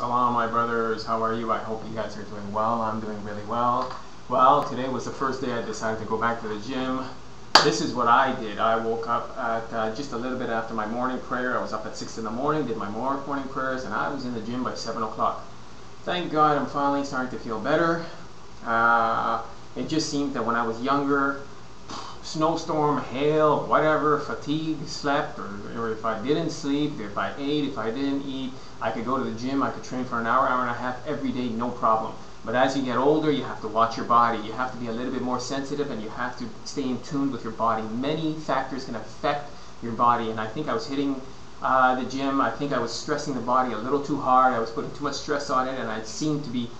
Salam, my brothers. How are you? I hope you guys are doing well. I'm doing really well. Well, today was the first day I decided to go back to the gym. This is what I did. I woke up at uh, just a little bit after my morning prayer. I was up at 6 in the morning, did my morning prayers, and I was in the gym by 7 o'clock. Thank God I'm finally starting to feel better. Uh, it just seemed that when I was younger, snowstorm, hail, whatever, fatigue, slept, or, or if I didn't sleep, if I ate, if I didn't eat, I could go to the gym, I could train for an hour, hour and a half every day, no problem. But as you get older, you have to watch your body. You have to be a little bit more sensitive and you have to stay in tune with your body. Many factors can affect your body. And I think I was hitting uh, the gym. I think I was stressing the body a little too hard. I was putting too much stress on it and I seemed to be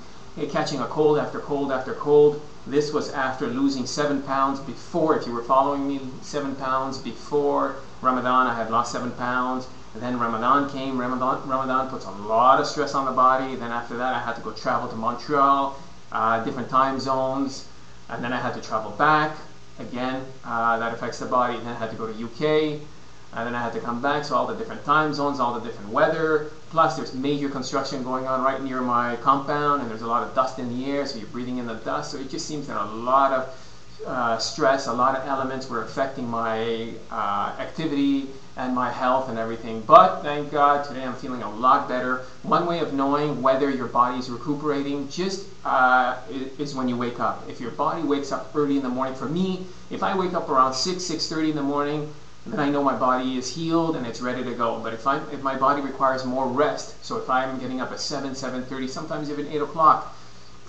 catching a cold after cold after cold. This was after losing seven pounds before, if you were following me, seven pounds before Ramadan, I had lost seven pounds. And then Ramadan came. Ramadan, Ramadan puts a lot of stress on the body. Then after that, I had to go travel to Montreal, uh, different time zones. And then I had to travel back. Again, uh, that affects the body. Then I had to go to UK and then I had to come back, so all the different time zones, all the different weather, plus there's major construction going on right near my compound, and there's a lot of dust in the air, so you're breathing in the dust, so it just seems that a lot of uh, stress, a lot of elements were affecting my uh, activity and my health and everything. But thank God, today I'm feeling a lot better. One way of knowing whether your body is recuperating just uh, is when you wake up. If your body wakes up early in the morning, for me, if I wake up around 6, 6.30 in the morning, then I know my body is healed and it's ready to go. But if I if my body requires more rest, so if I'm getting up at 7, 7.30, sometimes even 8 o'clock,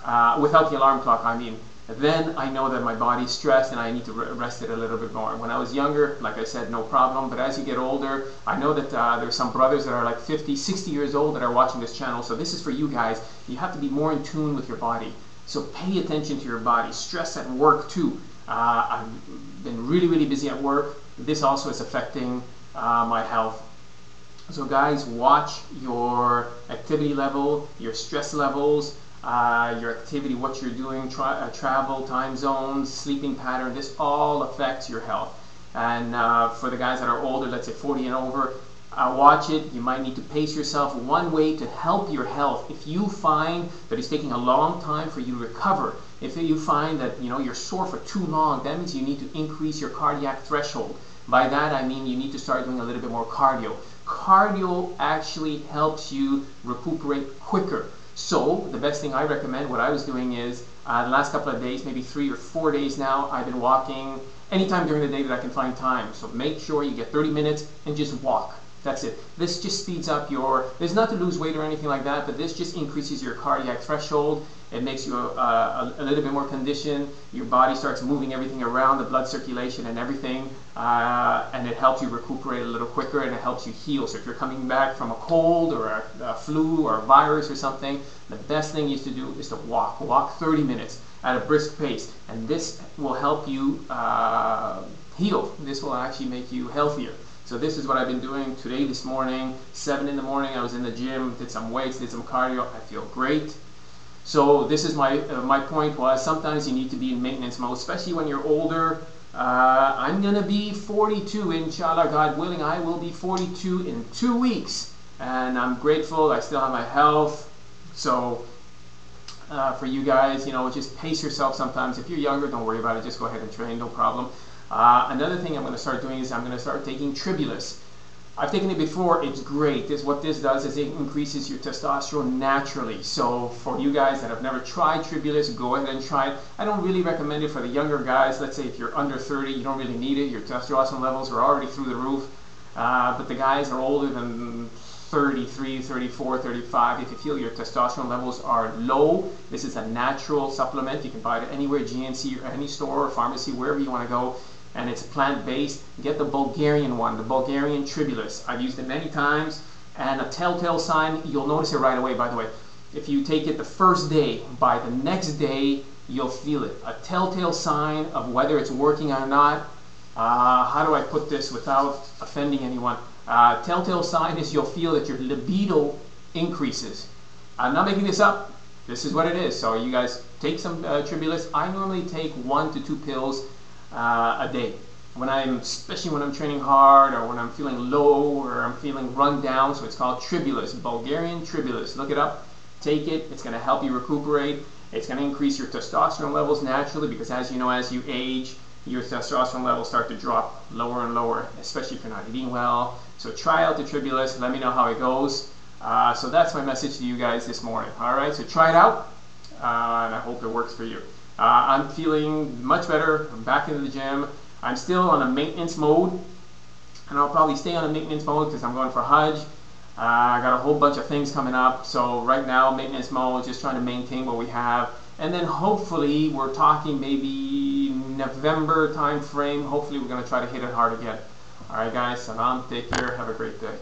uh, without the alarm clock, I mean, then I know that my body's stressed and I need to rest it a little bit more. When I was younger, like I said, no problem. But as you get older, I know that uh, there's some brothers that are like 50, 60 years old that are watching this channel. So this is for you guys. You have to be more in tune with your body. So pay attention to your body. Stress at work too. Uh, I've been really, really busy at work this also is affecting uh, my health. So guys, watch your activity level, your stress levels, uh, your activity, what you're doing, tra uh, travel, time zones, sleeping pattern, this all affects your health. And uh, for the guys that are older, let's say 40 and over, uh, watch it. You might need to pace yourself. One way to help your health, if you find that it's taking a long time for you to recover, if you find that you know you're sore for too long, that means you need to increase your cardiac threshold. By that I mean you need to start doing a little bit more cardio. Cardio actually helps you recuperate quicker. So the best thing I recommend, what I was doing is uh, the last couple of days, maybe three or four days now, I've been walking anytime during the day that I can find time. So make sure you get 30 minutes and just walk. That's it. This just speeds up your, there's not to lose weight or anything like that, but this just increases your cardiac threshold. It makes you uh, a, a, little bit more conditioned. Your body starts moving everything around, the blood circulation and everything, uh, and it helps you recuperate a little quicker and it helps you heal. So if you're coming back from a cold or a, a flu or a virus or something, the best thing is to do is to walk. Walk 30 minutes at a brisk pace, and this will help you uh, heal. This will actually make you healthier. So this is what I've been doing today, this morning, 7 in the morning, I was in the gym, did some weights, did some cardio, I feel great. So this is my, uh, my point was sometimes you need to be in maintenance mode, especially when you're older. Uh, I'm going to be 42, inshallah, God willing, I will be 42 in two weeks. And I'm grateful, I still have my health. So uh, for you guys, you know, just pace yourself sometimes. If you're younger, don't worry about it, just go ahead and train, no problem. Uh, another thing I'm going to start doing is I'm going to start taking Tribulus. I've taken it before, it's great. This, what this does is it increases your testosterone naturally. So for you guys that have never tried Tribulus, go ahead and try it. I don't really recommend it for the younger guys. Let's say if you're under 30, you don't really need it. Your testosterone levels are already through the roof. Uh, but the guys are older than 33, 34, 35, if you feel your testosterone levels are low, this is a natural supplement. You can buy it anywhere, GNC or any store or pharmacy, wherever you want to go and it's plant-based, get the Bulgarian one, the Bulgarian Tribulus. I've used it many times, and a telltale sign, you'll notice it right away, by the way. If you take it the first day, by the next day, you'll feel it. A telltale sign of whether it's working or not. Uh, how do I put this without offending anyone? Uh, telltale sign is you'll feel that your libido increases. I'm not making this up. This is what it is. So you guys take some uh, Tribulus. I normally take one to two pills uh, a day. when I'm, especially when I'm training hard or when I'm feeling low or I'm feeling run down. So it's called Tribulus, Bulgarian Tribulus. Look it up, take it. It's going to help you recuperate. It's going to increase your testosterone levels naturally because as you know, as you age, your testosterone levels start to drop lower and lower, especially if you're not eating well. So try out the Tribulus. Let me know how it goes. Uh, so that's my message to you guys this morning. All right, so try it out, uh, and I hope it works for you. Uh, I'm feeling much better. I'm back into the gym. I'm still on a maintenance mode, and I'll probably stay on a maintenance mode because I'm going for Hajj. Uh, I got a whole bunch of things coming up, so right now maintenance mode, just trying to maintain what we have, and then hopefully we're talking maybe November time frame. Hopefully we're going to try to hit it hard again. All right, guys. Salam. Take care. Have a great day.